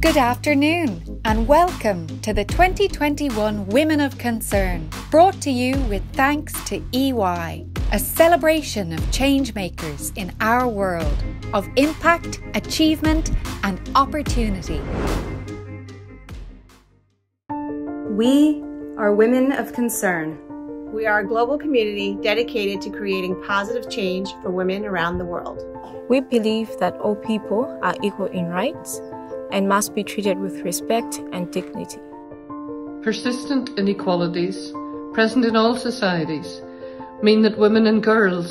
Good afternoon, and welcome to the 2021 Women of Concern, brought to you with thanks to EY, a celebration of changemakers in our world of impact, achievement, and opportunity. We are Women of Concern. We are a global community dedicated to creating positive change for women around the world. We believe that all people are equal in rights and must be treated with respect and dignity. Persistent inequalities, present in all societies, mean that women and girls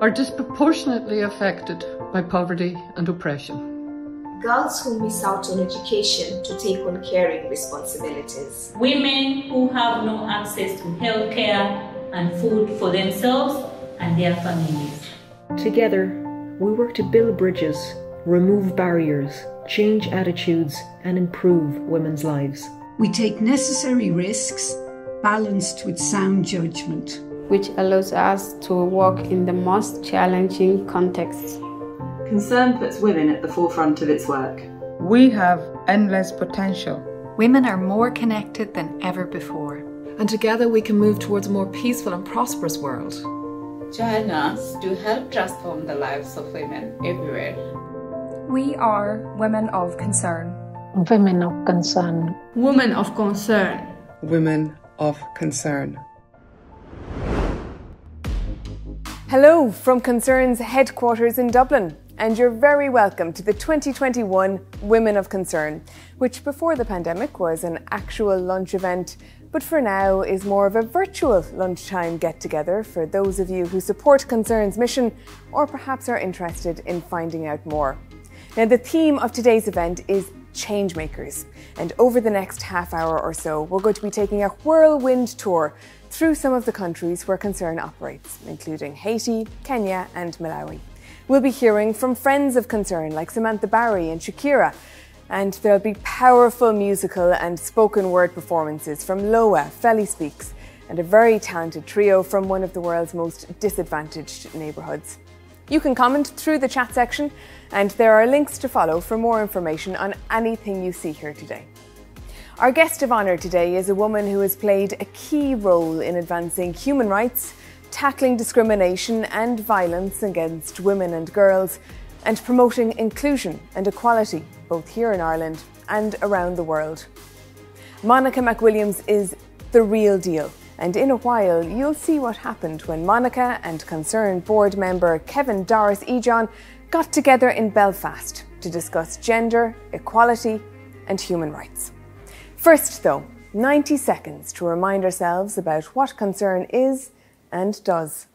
are disproportionately affected by poverty and oppression. Girls who miss out on education to take on caring responsibilities. Women who have no access to healthcare and food for themselves and their families. Together, we work to build bridges, remove barriers, change attitudes, and improve women's lives. We take necessary risks balanced with sound judgment, which allows us to work in the most challenging contexts. Concern puts women at the forefront of its work. We have endless potential. Women are more connected than ever before. And together we can move towards a more peaceful and prosperous world. Join us to help transform the lives of women everywhere. We are Women of Concern. Women of Concern. Women of Concern. Women of Concern. Hello from Concern's headquarters in Dublin, and you're very welcome to the 2021 Women of Concern, which before the pandemic was an actual lunch event, but for now is more of a virtual lunchtime get together for those of you who support Concern's mission or perhaps are interested in finding out more. Now, the theme of today's event is changemakers, and over the next half hour or so, we're going to be taking a whirlwind tour through some of the countries where Concern operates, including Haiti, Kenya, and Malawi. We'll be hearing from friends of Concern like Samantha Barry and Shakira, and there'll be powerful musical and spoken word performances from Loa, Felly Speaks, and a very talented trio from one of the world's most disadvantaged neighbourhoods. You can comment through the chat section, and there are links to follow for more information on anything you see here today. Our guest of honour today is a woman who has played a key role in advancing human rights, tackling discrimination and violence against women and girls, and promoting inclusion and equality both here in Ireland and around the world. Monica McWilliams is the real deal, and in a while you'll see what happened when Monica and Concern board member Kevin Doris Ejon got together in Belfast to discuss gender, equality, and human rights. First, though, 90 seconds to remind ourselves about what Concern is and does.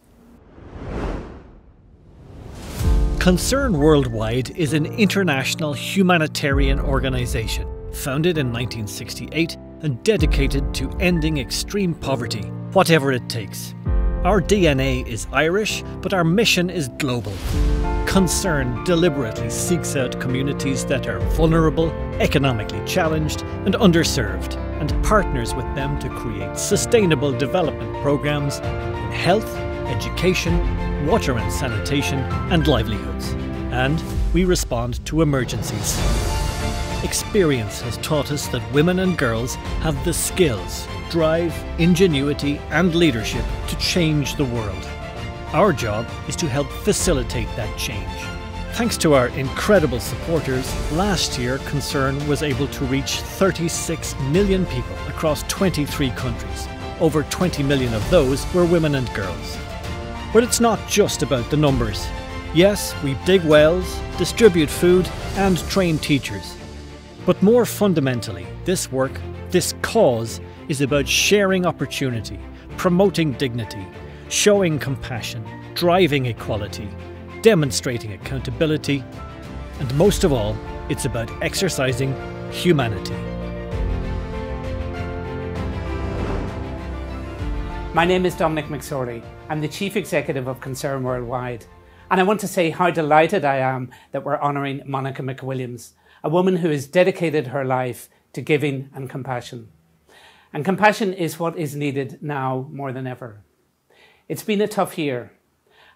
Concern Worldwide is an international humanitarian organisation founded in 1968 and dedicated to ending extreme poverty, whatever it takes. Our DNA is Irish, but our mission is global. Concern deliberately seeks out communities that are vulnerable, economically challenged, and underserved, and partners with them to create sustainable development programs in health, education, water and sanitation, and livelihoods. And we respond to emergencies. Experience has taught us that women and girls have the skills, drive, ingenuity, and leadership to change the world. Our job is to help facilitate that change. Thanks to our incredible supporters, last year Concern was able to reach 36 million people across 23 countries. Over 20 million of those were women and girls. But it's not just about the numbers. Yes, we dig wells, distribute food, and train teachers. But more fundamentally, this work, this cause, is about sharing opportunity, promoting dignity, showing compassion, driving equality, demonstrating accountability, and most of all, it's about exercising humanity. My name is Dominic MacSorley. I'm the Chief Executive of Concern Worldwide. And I want to say how delighted I am that we're honouring Monica McWilliams, a woman who has dedicated her life to giving and compassion. And compassion is what is needed now more than ever. It's been a tough year,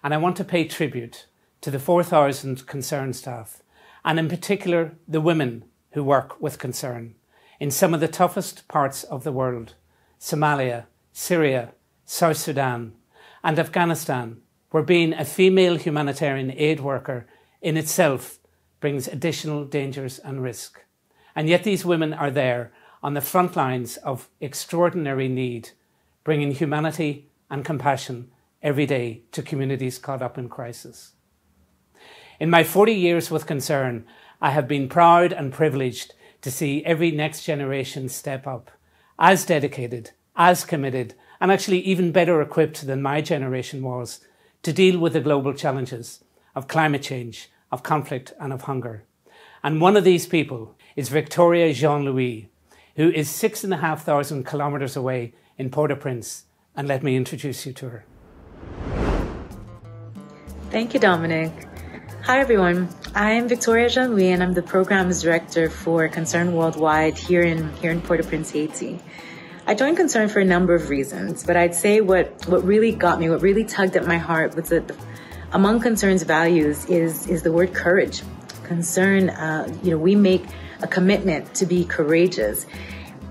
and I want to pay tribute to the 4,000 concern staff, and in particular the women who work with concern in some of the toughest parts of the world Somalia, Syria, South Sudan, and Afghanistan, where being a female humanitarian aid worker in itself brings additional dangers and risk. And yet these women are there on the front lines of extraordinary need, bringing humanity and compassion every day to communities caught up in crisis. In my 40 years with Concern, I have been proud and privileged to see every next generation step up, as dedicated, as committed, and actually even better equipped than my generation was to deal with the global challenges of climate change, of conflict, and of hunger. And one of these people is Victoria Jean Louis, who is six and a half thousand kilometres away in Port au Prince. And let me introduce you to her. Thank you, Dominic. Hi, everyone. I am Victoria Jean Louis, and I'm the programs director for Concern Worldwide here in here in Port-au-Prince, Haiti. I joined Concern for a number of reasons, but I'd say what what really got me, what really tugged at my heart, was that the, among Concern's values is is the word courage. Concern, uh, you know, we make a commitment to be courageous,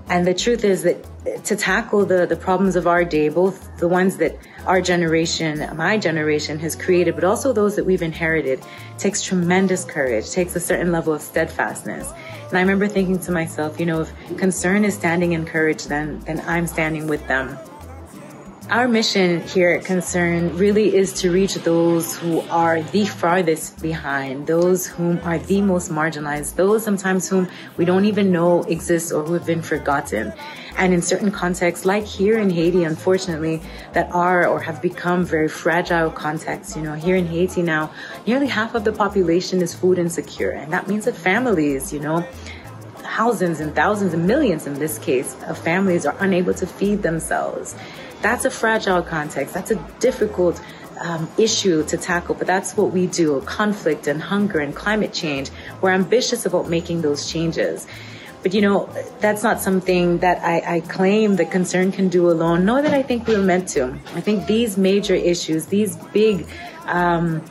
and the truth is that to tackle the the problems of our day, both the ones that our generation, my generation has created, but also those that we've inherited, takes tremendous courage, takes a certain level of steadfastness. And I remember thinking to myself, you know, if concern is standing in courage, then, then I'm standing with them. Our mission here at Concern really is to reach those who are the farthest behind, those whom are the most marginalized, those sometimes whom we don't even know exist or who have been forgotten and in certain contexts, like here in Haiti, unfortunately, that are or have become very fragile contexts. You know, here in Haiti now, nearly half of the population is food insecure, and that means that families, you know, thousands and thousands and millions in this case of families are unable to feed themselves. That's a fragile context. That's a difficult um, issue to tackle, but that's what we do conflict and hunger and climate change. We're ambitious about making those changes. But you know, that's not something that I, I claim the concern can do alone, nor that I think we are meant to. I think these major issues, these big, um,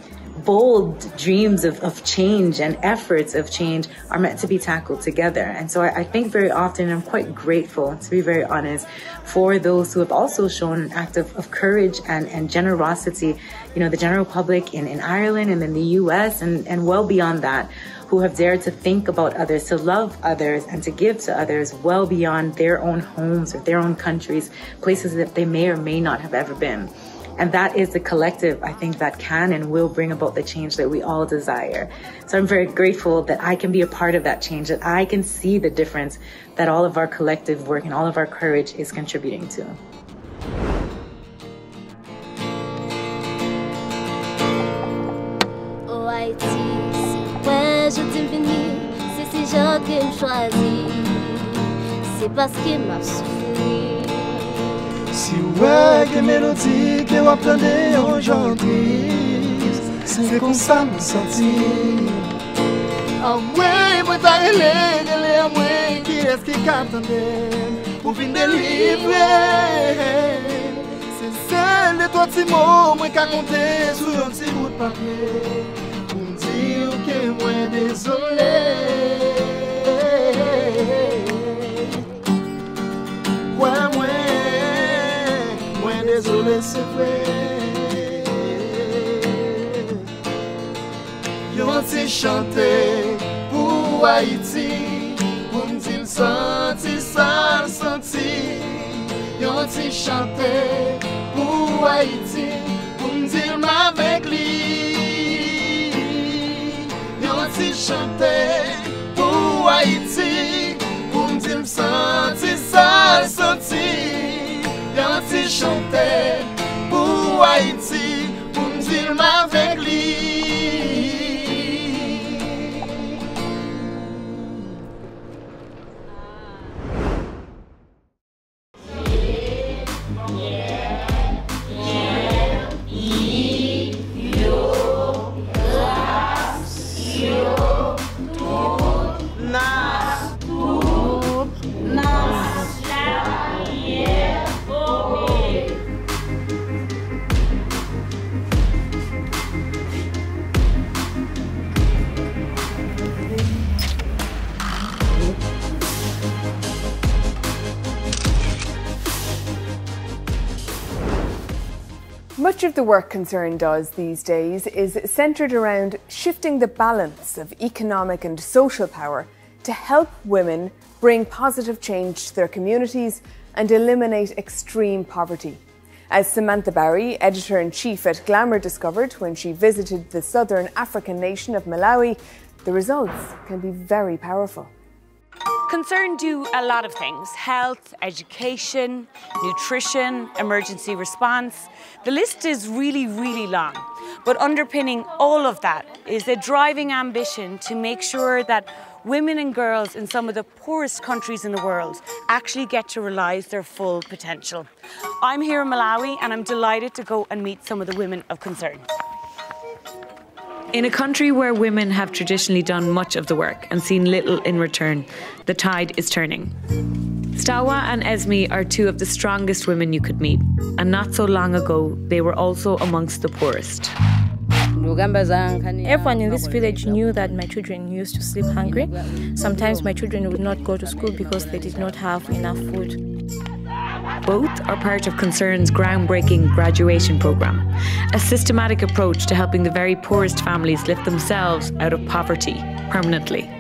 bold dreams of, of change and efforts of change are meant to be tackled together. And so I, I, think very often, I'm quite grateful, to be very honest, for those who have also shown an act of, of courage and, and generosity, you know, the general public in, in Ireland and in the US and, and well beyond that who have dared to think about others, to love others, and to give to others well beyond their own homes or their own countries, places that they may or may not have ever been. And that is the collective, I think, that can and will bring about the change that we all desire. So I'm very grateful that I can be a part of that change, that I can see the difference that all of our collective work and all of our courage is contributing to. c'est parce m'a. Si wè ke melodi ke wap tande yon jantris Se kon sa mwen santi Amwe mwen ta ele, ele amwe ki eski katande Pou vin delivre. Se sel de to ti mou mwen ka konte sou yon ti gout papye Pou mdi ou ke mwen dezole désolé, c'est vrai. Yon ti chante pou Haiti, pou m'dil santi sa l'santi. Yon ti chante pou Haiti, pou m'dil m'avek li. Yon ti chante chante pou Haiti, pou m'zil ma vek li. Much of the work Concern does these days is centred around shifting the balance of economic and social power to help women bring positive change to their communities and eliminate extreme poverty. As Samantha Barry, editor in chief at Glamour, discovered when she visited the southern African nation of Malawi, the results can be very powerful. Concern do a lot of things health, education, nutrition, emergency response. The list is really, really long. But underpinning all of that is a driving ambition to make sure that women and girls in some of the poorest countries in the world actually get to realise their full potential. I'm here in Malawi and I'm delighted to go and meet some of the women of concern. In a country where women have traditionally done much of the work and seen little in return, the tide is turning. Stawa and Esme are two of the strongest women you could meet, and not so long ago, they were also amongst the poorest. Everyone in this village knew that my children used to sleep hungry. Sometimes my children would not go to school because they did not have enough food. Both are part of Concern's groundbreaking graduation programme, a systematic approach to helping the very poorest families lift themselves out of poverty permanently.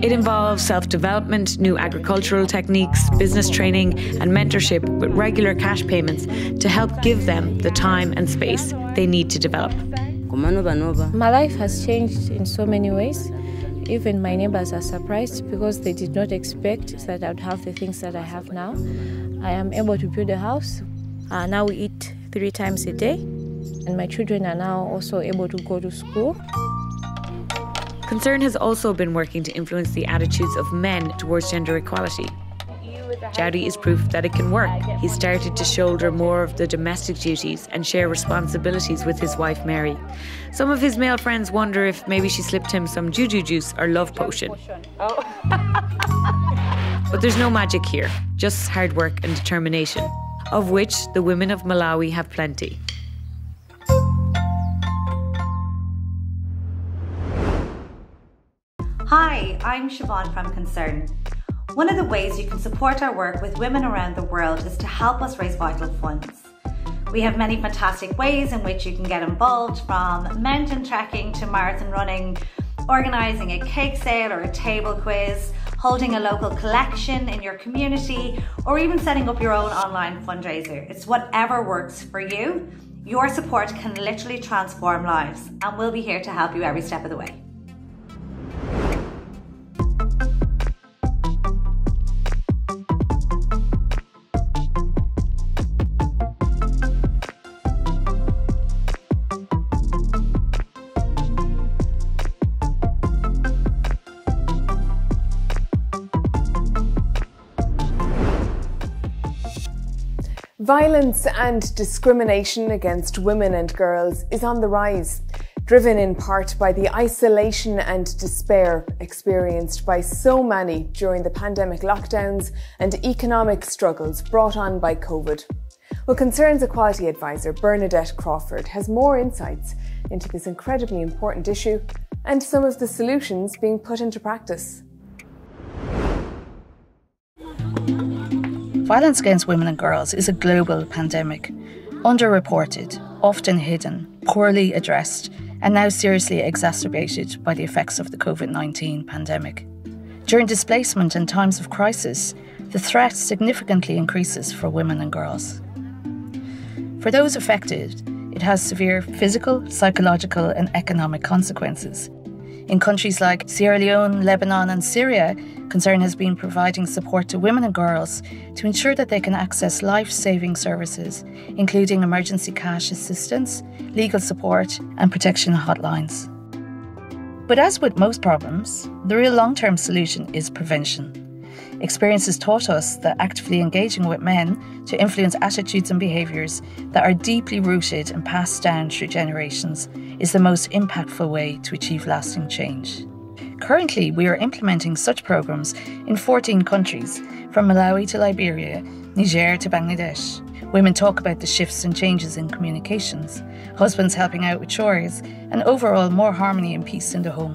It involves self development, new agricultural techniques, business training, and mentorship with regular cash payments to help give them the time and space they need to develop. My life has changed in so many ways. Even my neighbors are surprised because they did not expect that I would have the things that I have now. I am able to build a house. Uh, now we eat three times a day, and my children are now also able to go to school. Concern has also been working to influence the attitudes of men towards gender equality. Jowdy is proof that it can work. He started to shoulder more of the domestic duties and share responsibilities with his wife Mary. Some of his male friends wonder if maybe she slipped him some juju juice or love potion. Oh. but there's no magic here, just hard work and determination, of which the women of Malawi have plenty. Hi, I'm Siobhan from Concern. One of the ways you can support our work with women around the world is to help us raise vital funds. We have many fantastic ways in which you can get involved from mountain trekking to marathon running, organising a cake sale or a table quiz, holding a local collection in your community, or even setting up your own online fundraiser. It's whatever works for you. Your support can literally transform lives, and we'll be here to help you every step of the way. Violence and discrimination against women and girls is on the rise, driven in part by the isolation and despair experienced by so many during the pandemic lockdowns and economic struggles brought on by COVID. Well, Concerns Equality Advisor Bernadette Crawford has more insights into this incredibly important issue and some of the solutions being put into practice. Violence against women and girls is a global pandemic, underreported, often hidden, poorly addressed, and now seriously exacerbated by the effects of the COVID 19 pandemic. During displacement and times of crisis, the threat significantly increases for women and girls. For those affected, it has severe physical, psychological, and economic consequences. In countries like Sierra Leone, Lebanon, and Syria, Concern has been providing support to women and girls to ensure that they can access life saving services, including emergency cash assistance, legal support, and protection hotlines. But as with most problems, the real long term solution is prevention. Experience has taught us that actively engaging with men to influence attitudes and behaviours that are deeply rooted and passed down through generations is the most impactful way to achieve lasting change. Currently, we are implementing such programs in 14 countries, from Malawi to Liberia, Niger to Bangladesh. Women talk about the shifts and changes in communications, husbands helping out with chores, and overall more harmony and peace in the home.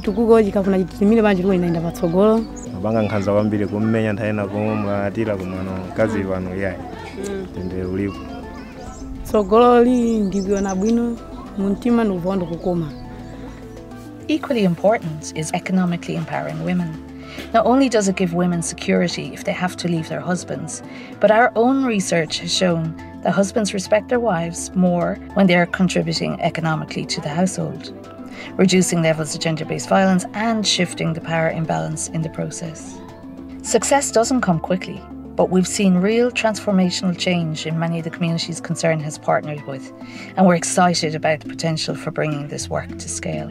Naphunzirapo kuti kupangira banja ndi limodzi chitukuko chikafuna chitimire banja limwe linaenda patsogolo abangankhanza kwambiri kummenya nthawi ina komwe mwatira kumwano mkazi pano yayi tendere mm. ulipo tsogololi ndipiona bwino mumtima ndikuva ndikukoma Equally important is economically empowering women. Not only does it give women security if they have to leave their husbands, but our own research has shown that husbands respect their wives more when they are contributing economically to the household, reducing levels of gender based violence and shifting the power imbalance in the process. Success doesn't come quickly, but we've seen real transformational change in many of the communities Concern has partnered with, and we're excited about the potential for bringing this work to scale.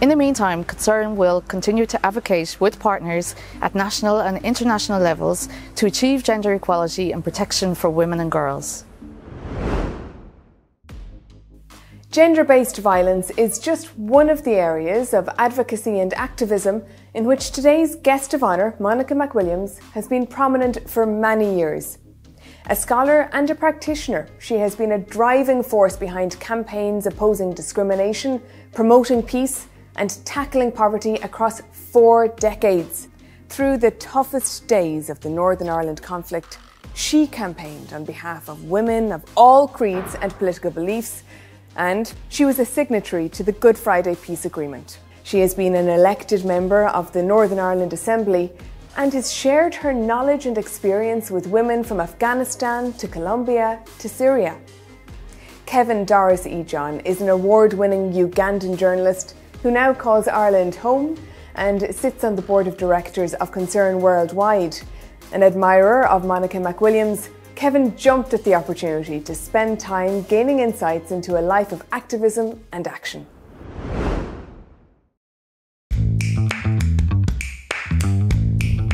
In the meantime, Concern will continue to advocate with partners at national and international levels to achieve gender equality and protection for women and girls. Gender based violence is just one of the areas of advocacy and activism in which today's guest of honour, Monica McWilliams, has been prominent for many years. A scholar and a practitioner, she has been a driving force behind campaigns opposing discrimination, promoting peace, and tackling poverty across four decades. Through the toughest days of the Northern Ireland conflict, she campaigned on behalf of women of all creeds and political beliefs, and she was a signatory to the Good Friday Peace Agreement. She has been an elected member of the Northern Ireland Assembly and has shared her knowledge and experience with women from Afghanistan to Colombia to Syria. Kevin Doris E. Is an award winning Ugandan journalist who now calls Ireland home and sits on the board of directors of Concern Worldwide. An admirer of Monica McWilliams, Kevin jumped at the opportunity to spend time gaining insights into a life of activism and action.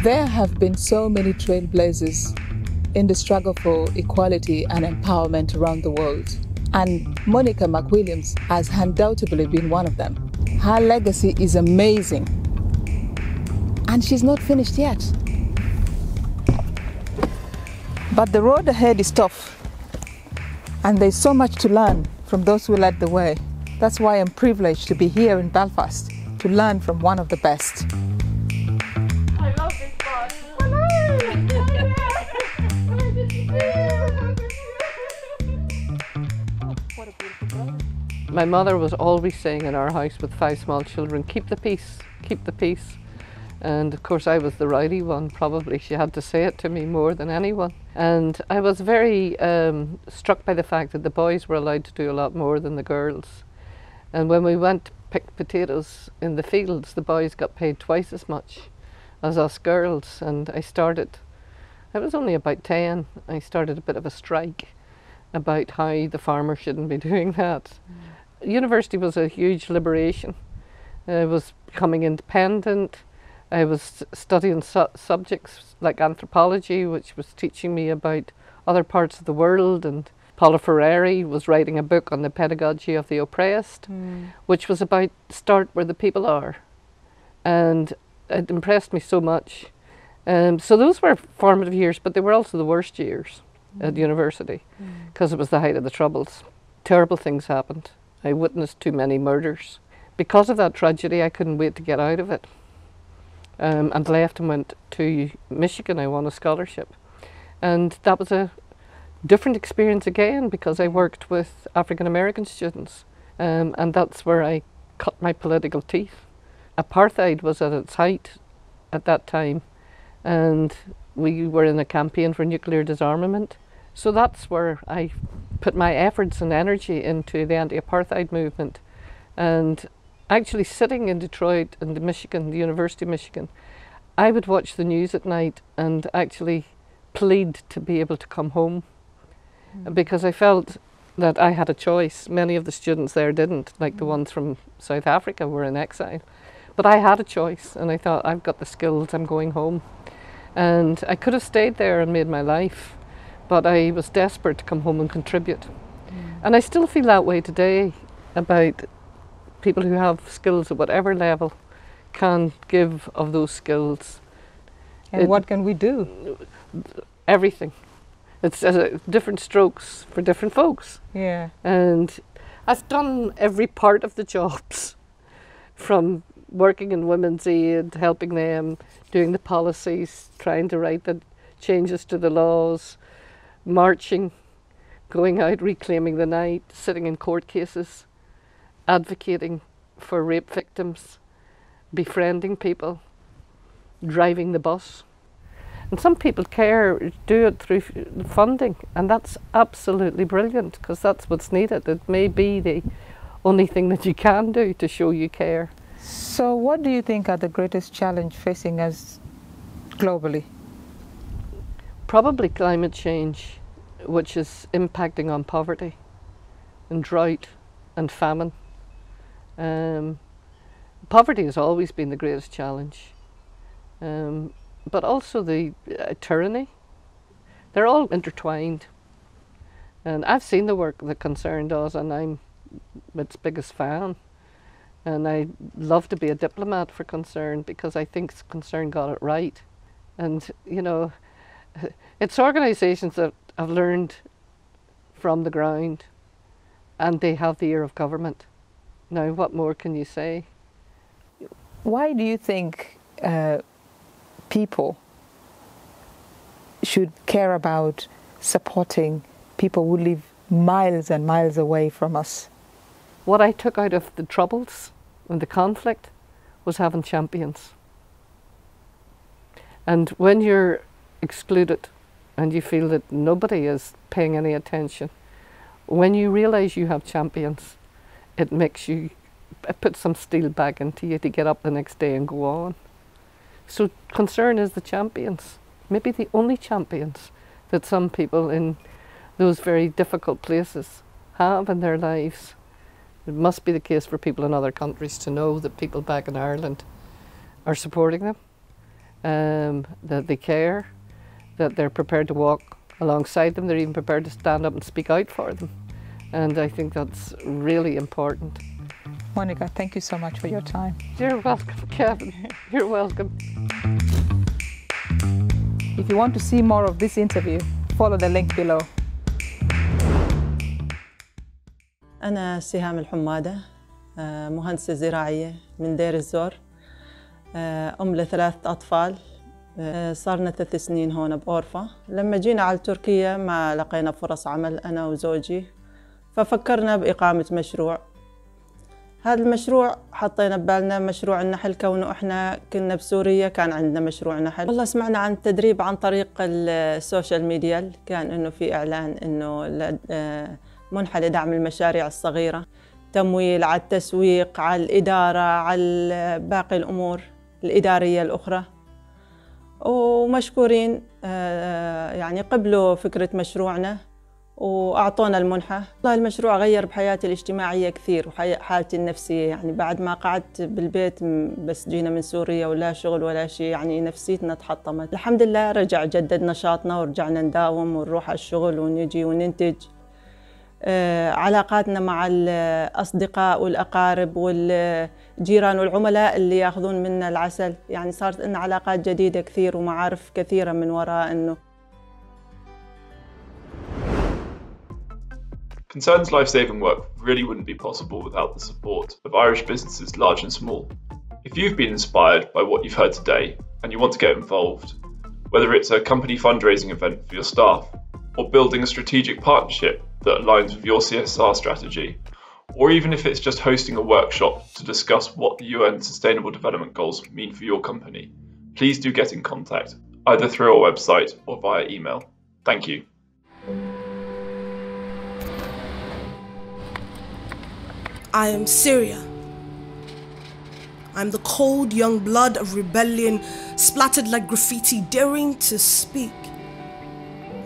There have been so many trailblazers in the struggle for equality and empowerment around the world. And Monica McWilliams has undoubtedly been one of them. Her legacy is amazing. And she's not finished yet. But the road ahead is tough. And there's so much to learn from those who led the way. That's why I'm privileged to be here in Belfast to learn from one of the best. I love this part. My mother was always saying in our house with five small children, keep the peace, keep the peace. And of course, I was the rowdy one, probably. She had to say it to me more than anyone. And I was very um, struck by the fact that the boys were allowed to do a lot more than the girls. And when we went to pick potatoes in the fields, the boys got paid twice as much as us girls. And I started, I was only about 10, I started a bit of a strike about how the farmer shouldn't be doing that. Mm. University was a huge liberation. I was becoming independent. I was studying su subjects like anthropology, which was teaching me about other parts of the world. And Paulo Freire was writing a book on the pedagogy of the oppressed, mm. which was about start where the people are. And it impressed me so much. Um, so those were formative years, but they were also the worst years mm. at university because mm. it was the height of the troubles. Terrible things happened. I witnessed too many murders. Because of that tragedy, I couldn't wait to get out of it um, and left and went to Michigan. I won a scholarship. And that was a different experience again because I worked with African American students um, and that's where I cut my political teeth. Apartheid was at its height at that time and we were in a campaign for nuclear disarmament. So that's where I put my efforts and energy into the anti-apartheid movement and actually sitting in Detroit and Michigan, the University of Michigan, I would watch the news at night and actually plead to be able to come home mm. because I felt that I had a choice. Many of the students there didn't, like mm. the ones from South Africa were in exile. But I had a choice and I thought, I've got the skills, I'm going home. And I could have stayed there and made my life, but I was desperate to come home and contribute. Mm. And I still feel that way today about people who have skills at whatever level can give of those skills. And it, what can we do? Everything. It's uh, different strokes for different folks. Yeah. And I've done every part of the jobs from working in women's aid, helping them, doing the policies, trying to write the changes to the laws, marching, going out reclaiming the night, sitting in court cases, advocating for rape victims, befriending people, driving the bus. And some people care, do it through funding, and that's absolutely brilliant because that's what's needed. It may be the only thing that you can do to show you care. So, what do you think are the greatest challenge facing us globally? Probably climate change, which is impacting on poverty and drought and famine. Um, poverty has always been the greatest challenge, um, but also the uh, tyranny. They're all intertwined. And I've seen the work that Concern does, and I'm its biggest fan. And I love to be a diplomat for Concern because I think Concern got it right. And, you know, it's organisations that have learned from the ground and they have the ear of government. Now, what more can you say? Why do you think uh, people should care about supporting people who live miles and miles away from us? What I took out of the troubles and the conflict was having champions. And when you're excluded and you feel that nobody is paying any attention, when you realize you have champions, it makes you it puts some steel back into you to get up the next day and go on. So concern is the champions, maybe the only champions that some people in those very difficult places have in their lives. It must be the case for people in other countries to know that people back in Ireland are supporting them, um, that they care, that they're prepared to walk alongside them, they're even prepared to stand up and speak out for them And I think that's really important. Monica, thank you so much for your time. You're welcome, Kevin. You're welcome. If you want to see more of this interview, follow the link below. أنا سهام الحمادة مهندسة زراعية من دير الزور أم لثلاث أطفال صارنا ثلاث سنين هون بأورفا لما جينا على تركيا ما لقينا فرص عمل أنا وزوجي ففكرنا بإقامة مشروع. هذا المشروع حطينا ببالنا مشروع النحل كونه إحنا كنا بسوريا كان عندنا مشروع نحل. والله سمعنا عن التدريب عن طريق السوشيال ميديا كان إنه في إعلان إنه منحة لدعم المشاريع الصغيرة. تمويل على التسويق على الإدارة على باقي الأمور الإدارية الأخرى. ومشكورين يعني قبلوا فكرة مشروعنا. وأعطونا المنحة. والله المشروع غير بحياتي الاجتماعية كثير وحالتي النفسية. يعني بعد ما قعدت بالبيت بس جينا من سوريا ولا شغل ولا شيء يعني نفسيتنا تحطمت. الحمد لله رجع جدد نشاطنا ورجعنا نداوم ونروح على الشغل ونجي وننتج. علاقاتنا مع الأصدقاء والأقارب والجيران والعملاء اللي ياخذون منا العسل. يعني صارت لنا علاقات جديدة كثير ومعارف كثيرة من وراء أنه Concern's life-saving work really wouldn't be possible without the support of Irish businesses large and small. If you've been inspired by what you've heard today and you want to get involved, whether it's a company fundraising event for your staff or building a strategic partnership that aligns with your CSR strategy, or even if it's just hosting a workshop to discuss what the UN Sustainable Development Goals mean for your company, please do get in contact, either through our website or via email. Thank you. I am Syria. I'm the cold young blood of rebellion, splattered like graffiti, daring to speak.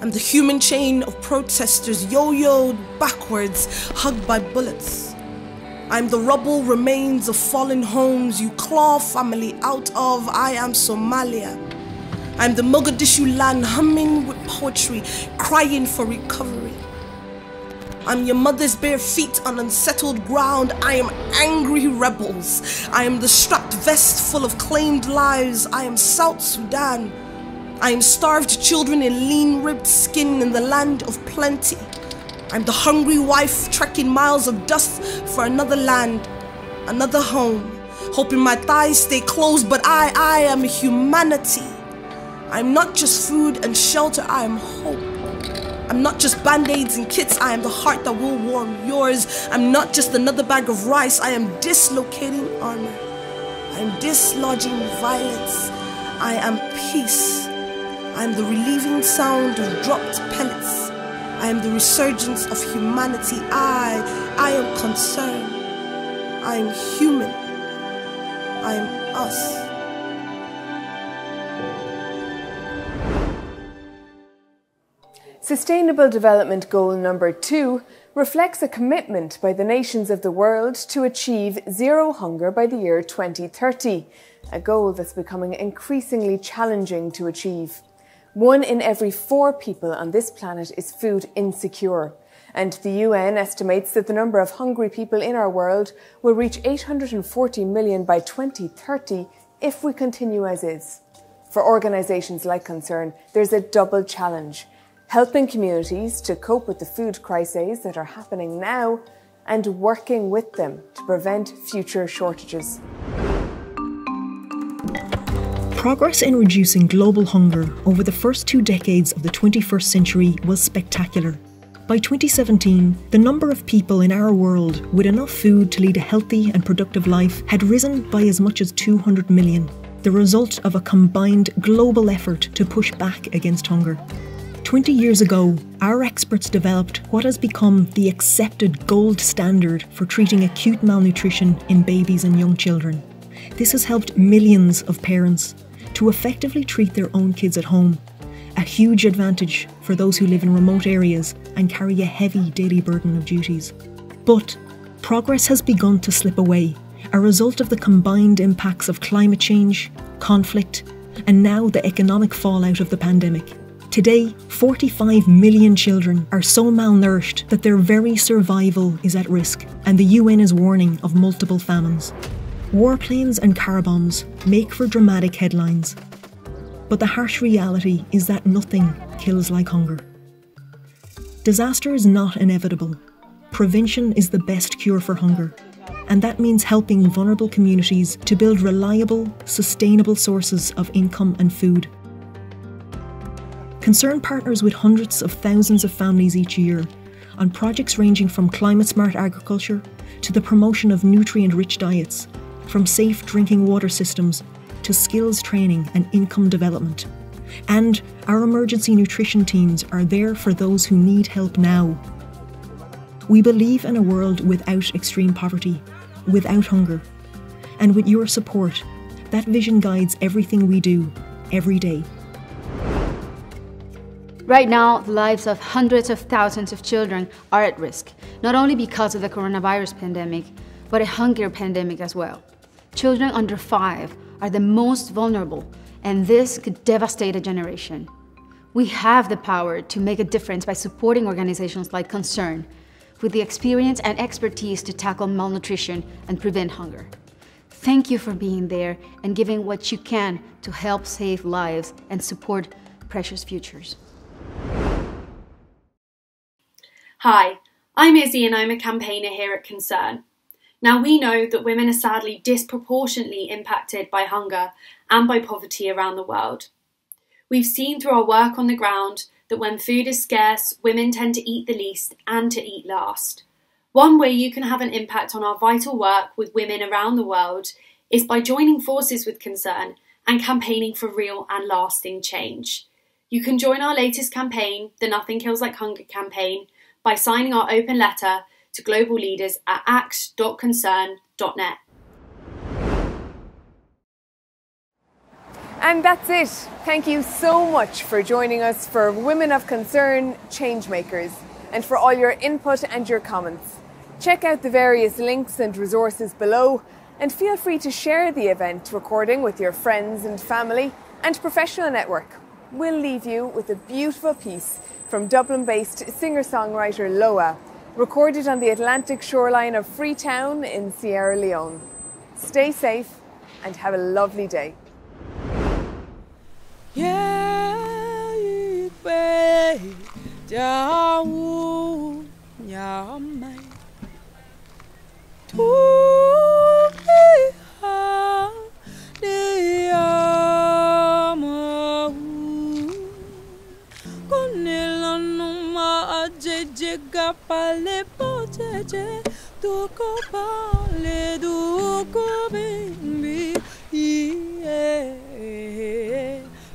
I'm the human chain of protesters yo yoed backwards, hugged by bullets. I'm the rubble remains of fallen homes you claw family out of. I am Somalia. I'm the Mogadishu land humming with poetry, crying for recovery. I'm your mother's bare feet on unsettled ground. I am angry rebels. I am the strapped vest full of claimed lives. I am South Sudan. I am starved children in lean ribbed skin in the land of plenty. I'm the hungry wife trekking miles of dust for another land, another home. hoping my thighs stay closed, but I, I am humanity. I'm not just food and shelter, I am hope. I'm not just band aids and kits, I am the heart that will warm yours. I'm not just another bag of rice, I am dislocating armor. I am dislodging violence. I am peace. I am the relieving sound of dropped pellets. I am the resurgence of humanity. I, I am concern. I am human. I am us. Sustainable Development Goal number two reflects a commitment by the nations of the world to achieve zero hunger by the year 2030, a goal that's becoming increasingly challenging to achieve. One in every four people on this planet is food insecure, and the UN estimates that the number of hungry people in our world will reach 840 million by 2030 if we continue as is. For organisations like Concern, there's a double challenge helping communities to cope with the food crises that are happening now, and working with them to prevent future shortages. Progress in reducing global hunger over the first two decades of the 21st century was spectacular. By 2017, the number of people in our world with enough food to lead a healthy and productive life had risen by as much as 200 million, the result of a combined global effort to push back against hunger. 20 years ago, our experts developed what has become the accepted gold standard for treating acute malnutrition in babies and young children. This has helped millions of parents to effectively treat their own kids at home, a huge advantage for those who live in remote areas and carry a heavy daily burden of duties. But progress has begun to slip away, a result of the combined impacts of climate change, conflict, and now the economic fallout of the pandemic. Today, 45 million children are so malnourished that their very survival is at risk, and the UN is warning of multiple famines. Warplanes and car bombs make for dramatic headlines, but the harsh reality is that nothing kills like hunger. Disaster is not inevitable. Prevention is the best cure for hunger, and that means helping vulnerable communities to build reliable, sustainable sources of income and food. Concern partners with hundreds of thousands of families each year on projects ranging from climate smart agriculture to the promotion of nutrient rich diets, from safe drinking water systems to skills training and income development. And our emergency nutrition teams are there for those who need help now. We believe in a world without extreme poverty, without hunger. And with your support, that vision guides everything we do, every day. Right now, the lives of hundreds of thousands of children are at risk, not only because of the coronavirus pandemic, but a hunger pandemic as well. Children under five are the most vulnerable, and this could devastate a generation. We have the power to make a difference by supporting organizations like Concern, with the experience and expertise to tackle malnutrition and prevent hunger. Thank you for being there and giving what you can to help save lives and support precious futures. Hi, I'm Izzy and I'm a campaigner here at Concern. Now we know that women are sadly disproportionately impacted by hunger and by poverty around the world. We've seen through our work on the ground that when food is scarce, women tend to eat the least and to eat last. One way you can have an impact on our vital work with women around the world is by joining forces with Concern and campaigning for real and lasting change. You can join our latest campaign, the Nothing Kills Like Hunger campaign, by signing our open letter to global leaders at act.concern.net. And that's it. Thank you so much for joining us for Women of Concern Changemakers and for all your input and your comments. Check out the various links and resources below and feel free to share the event recording with your friends and family and professional network. We'll leave you with a beautiful piece from Dublin based singer songwriter Loa, recorded on the Atlantic shoreline of Freetown in Sierra Leone. Stay safe and have a lovely day. Duko pale duko bimbi yeah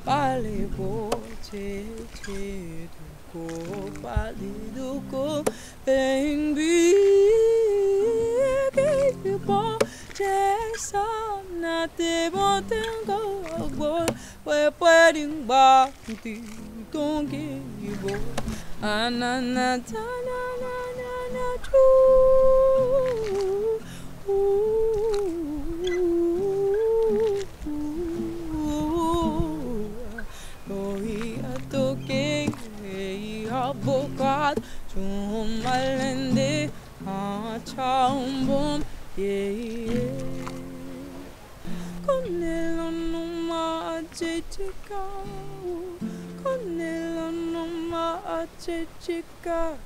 pale bo che che duko pale duko bimbi ke bo che sa na te bo tengo bo we pueden ba 보가 좀 말랜데 아 처음 봄 예예 건넬로 누마 제지가 chichika